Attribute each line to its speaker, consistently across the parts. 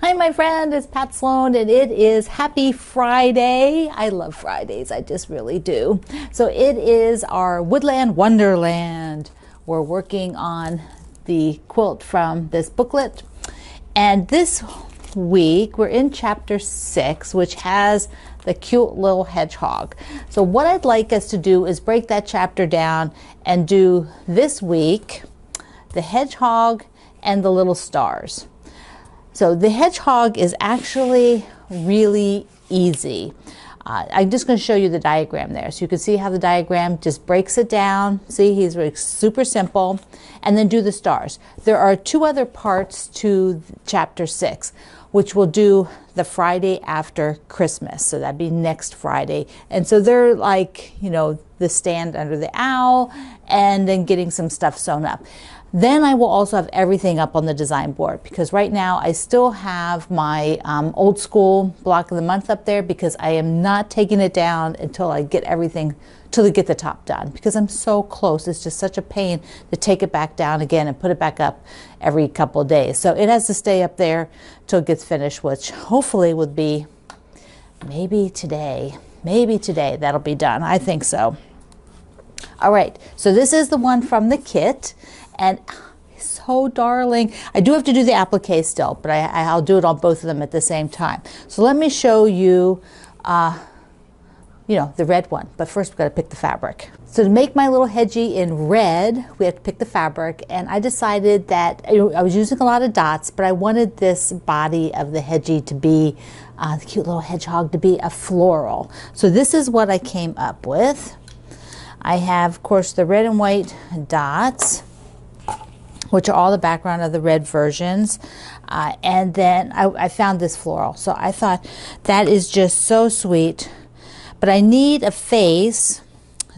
Speaker 1: Hi, my friend. It's Pat Sloan, and it is Happy Friday. I love Fridays. I just really do. So it is our Woodland Wonderland. We're working on the quilt from this booklet, and this week we're in chapter six, which has the cute little hedgehog. So what I'd like us to do is break that chapter down and do this week the hedgehog and the little stars. So the hedgehog is actually really easy. Uh, I'm just going to show you the diagram there. So you can see how the diagram just breaks it down. See, he's super simple. And then do the stars. There are two other parts to chapter six, which we'll do the Friday after Christmas. So that'd be next Friday. And so they're like, you know, the stand under the owl and then getting some stuff sewn up. Then I will also have everything up on the design board because right now I still have my um, old school block of the month up there because I am not taking it down until I get everything, till I get the top done because I'm so close. It's just such a pain to take it back down again and put it back up every couple of days. So it has to stay up there till it gets finished, which hopefully would be maybe today. Maybe today that'll be done. I think so. All right, so this is the one from the kit and so darling. I do have to do the applique still, but I, will do it on both of them at the same time. So let me show you, uh, you know, the red one. But first we've got to pick the fabric. So to make my little hedgie in red, we have to pick the fabric. And I decided that I was using a lot of dots, but I wanted this body of the hedgie to be, uh, the cute little hedgehog to be a floral. So this is what I came up with. I have, of course, the red and white dots which are all the background of the red versions. Uh, and then I, I, found this floral. So I thought that is just so sweet. But I need a face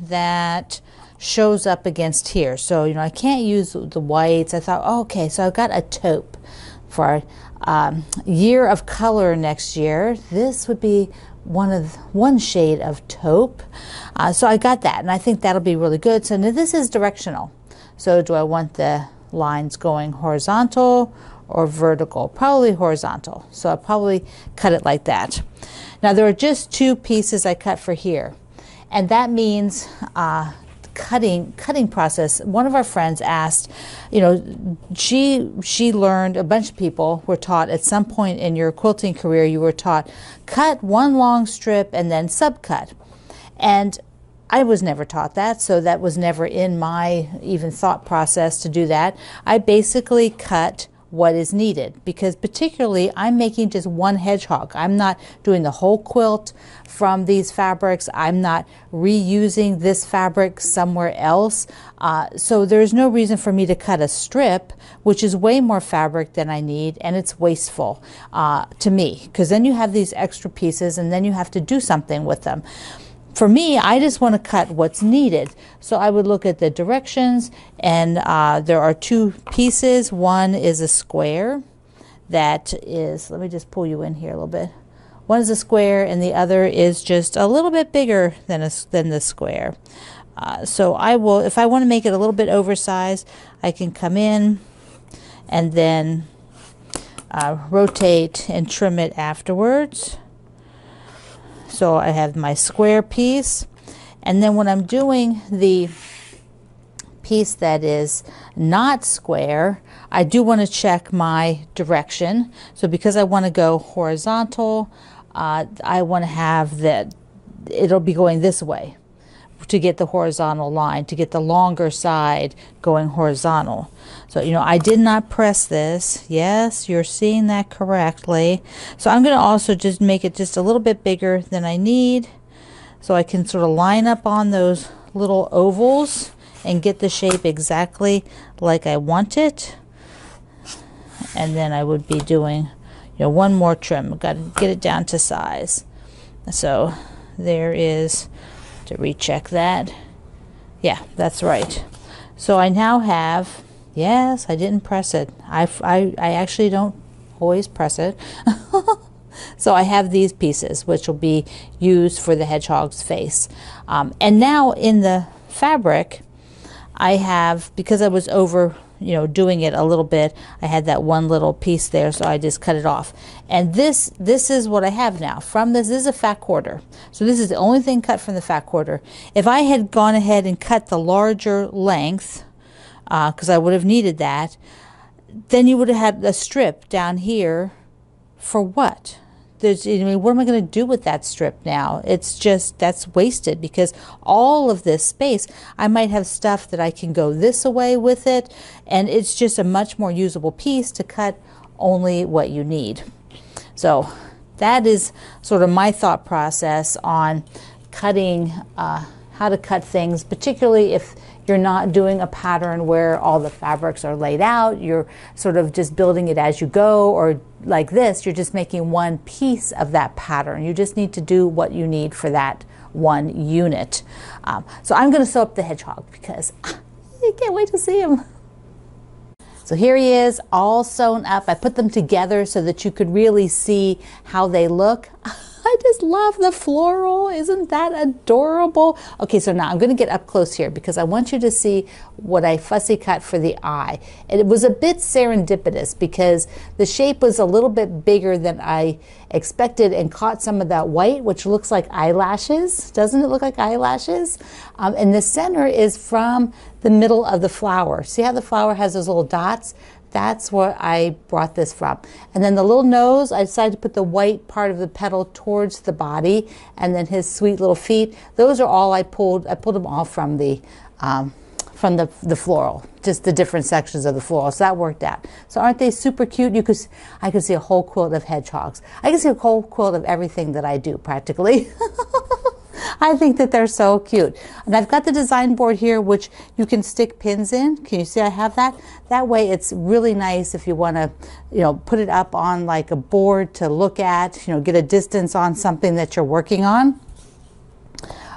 Speaker 1: that shows up against here. So, you know, I can't use the whites. I thought, oh, okay, so I've got a taupe for um, year of color next year. This would be one of one shade of taupe. Uh, so I got that, and I think that'll be really good. So now this is directional. So do I want the lines going horizontal or vertical, probably horizontal. So I'll probably cut it like that. Now there are just two pieces I cut for here. And that means uh, cutting cutting process. One of our friends asked, you know, she she learned a bunch of people were taught at some point in your quilting career you were taught cut one long strip and then subcut. And I was never taught that, so that was never in my even thought process to do that. I basically cut what is needed because particularly I'm making just one hedgehog. I'm not doing the whole quilt from these fabrics. I'm not reusing this fabric somewhere else. Uh, so there's no reason for me to cut a strip, which is way more fabric than I need, and it's wasteful uh, to me because then you have these extra pieces and then you have to do something with them for me, I just want to cut what's needed. So I would look at the directions, and uh, there are two pieces. One is a square that is, let me just pull you in here a little bit. One is a square, and the other is just a little bit bigger than, a, than the square. Uh, so I will, if I want to make it a little bit oversized, I can come in and then uh, rotate and trim it afterwards. So I have my square piece. And then when I'm doing the piece that is not square, I do want to check my direction. So because I want to go horizontal, uh, I want to have that it'll be going this way to get the horizontal line, to get the longer side going horizontal. So, you know, I did not press this. Yes, you're seeing that correctly. So I'm going to also just make it just a little bit bigger than I need so I can sort of line up on those little ovals and get the shape exactly like I want it. And then I would be doing, you know, one more trim. Got to get it down to size. So there is to recheck that. Yeah, that's right. So I now have, yes, I didn't press it. I, I, I actually don't always press it. so I have these pieces, which will be used for the hedgehog's face. Um, and now in the fabric, I have, because I was over you know, doing it a little bit, I had that one little piece there, so I just cut it off. And this, this is what I have now. From this, this is a fat quarter. So this is the only thing cut from the fat quarter. If I had gone ahead and cut the larger length, because uh, I would have needed that, then you would have had a strip down here for what? There's I mean, what am I going to do with that strip now? It's just that's wasted because all of this space, I might have stuff that I can go this away with it, and it's just a much more usable piece to cut only what you need. So that is sort of my thought process on cutting, uh, how to cut things, particularly if you're not doing a pattern where all the fabrics are laid out. You're sort of just building it as you go, or like this, you're just making one piece of that pattern. You just need to do what you need for that one unit. Um, so I'm going to sew up the hedgehog because I can't wait to see him. So here he is, all sewn up. I put them together so that you could really see how they look. I just love the floral. Isn't that adorable? Okay, so now I'm going to get up close here because I want you to see what I fussy cut for the eye. And it was a bit serendipitous because the shape was a little bit bigger than I expected and caught some of that white, which looks like eyelashes. Doesn't it look like eyelashes? Um, and the center is from the middle of the flower. See how the flower has those little dots? That's where I brought this from. And then the little nose, I decided to put the white part of the petal towards the body, and then his sweet little feet. Those are all I pulled. I pulled them all from the um, from the the floral, just the different sections of the floral. So that worked out. So aren't they super cute? You could, I could see a whole quilt of hedgehogs. I can see a whole quilt of everything that I do practically. I think that they're so cute. And I've got the design board here, which you can stick pins in. Can you see I have that? That way it's really nice if you want to, you know, put it up on like a board to look at, you know, get a distance on something that you're working on.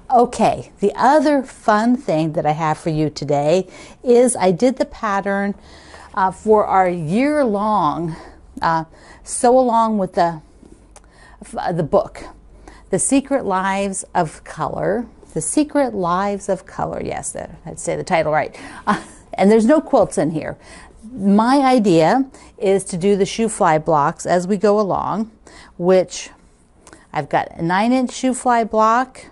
Speaker 1: Okay, the other fun thing that I have for you today is I did the pattern uh, for our year long uh, sew along with the, uh, the book. The Secret Lives of Color. The Secret Lives of Color. Yes, I'd say the title right. Uh, and there's no quilts in here. My idea is to do the Shoo-Fly blocks as we go along, which I've got a nine inch Shoo-Fly block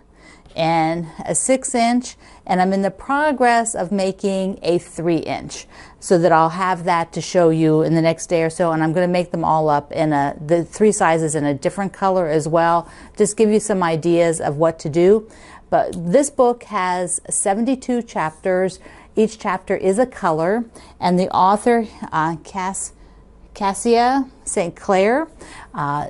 Speaker 1: and a six inch, and I'm in the progress of making a three inch so that I'll have that to show you in the next day or so. And I'm going to make them all up in a, the three sizes in a different color as well. Just give you some ideas of what to do. But this book has 72 chapters. Each chapter is a color, and the author, uh, Cass, Kassia St. Clair, uh,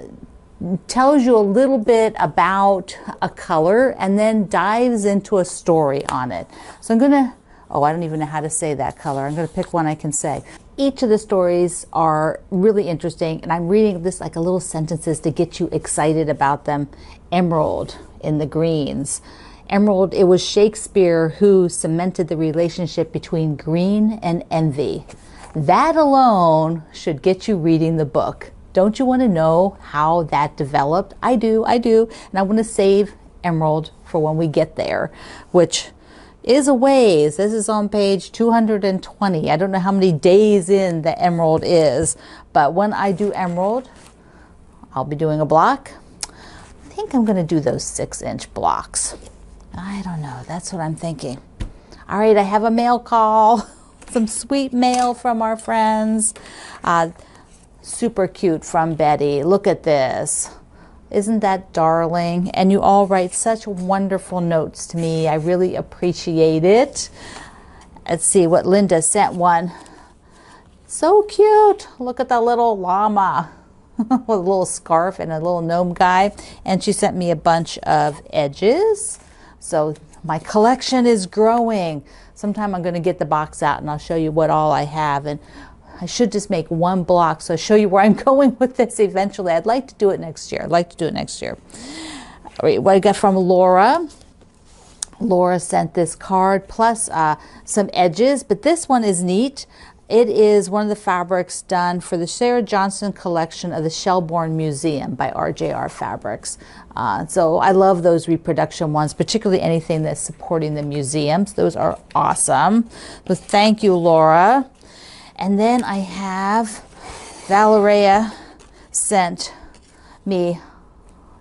Speaker 1: tells you a little bit about a color and then dives into a story on it. So I'm going to oh, I don't even know how to say that color. I'm going to pick one I can say. Each of the stories are really interesting, and I'm reading this like a little sentences to get you excited about them. Emerald in the greens. Emerald, it was Shakespeare who cemented the relationship between green and envy. That alone should get you reading the book. Don't you want to know how that developed? I do, I do. And I want to save Emerald for when we get there, which is a ways. This is on page 220. I don't know how many days in the emerald is, but when I do emerald, I'll be doing a block. I think I'm going to do those six inch blocks. I don't know. That's what I'm thinking. All right, I have a mail call. Some sweet mail from our friends. Uh, super cute from Betty. Look at this. Isn't that darling? And you all write such wonderful notes to me. I really appreciate it. Let's see what Linda sent one. So cute. Look at the little llama with a little scarf and a little gnome guy. And she sent me a bunch of edges. So my collection is growing. Sometime I'm going to get the box out and I'll show you what all I have. And I should just make one block so I'll show you where I'm going with this eventually. I'd like to do it next year. I'd like to do it next year. All right, what I got from Laura. Laura sent this card plus uh, some edges, but this one is neat. It is one of the fabrics done for the Sarah Johnson collection of the Shelburne Museum by RJR Fabrics. Uh, so I love those reproduction ones, particularly anything that's supporting the museums. Those are awesome. So thank you, Laura. And then I have Valeria sent me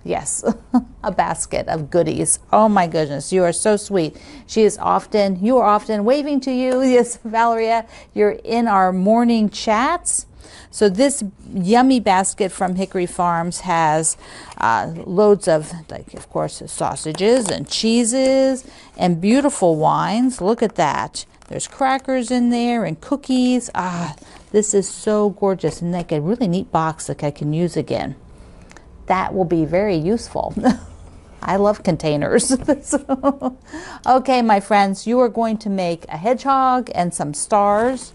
Speaker 1: Yes, a basket of goodies. Oh my goodness, you are so sweet. She is often, you are often waving to you. Yes, Valeria, you're in our morning chats. So this yummy basket from Hickory Farms has uh, loads of, like, of course, sausages and cheeses and beautiful wines. Look at that. There's crackers in there and cookies. Ah, this is so gorgeous and like a really neat box that I can use again that will be very useful. I love containers. okay, my friends, you are going to make a hedgehog and some stars.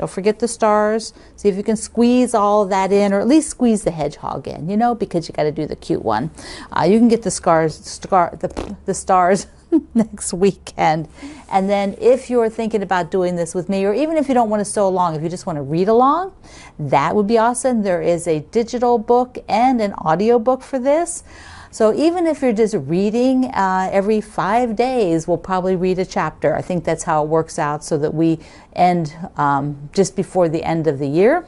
Speaker 1: Don't forget the stars. See if you can squeeze all that in, or at least squeeze the hedgehog in, you know, because you got to do the cute one. Uh, you can get the scars, scar, the, the stars next weekend. And then if you're thinking about doing this with me, or even if you don't want to sew along, if you just want to read along, that would be awesome. There is a digital book and an audio book for this. So even if you're just reading uh, every five days, we'll probably read a chapter. I think that's how it works out so that we end um, just before the end of the year.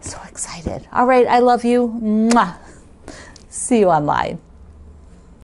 Speaker 1: So excited. All right, I love you. Mwah. See you online.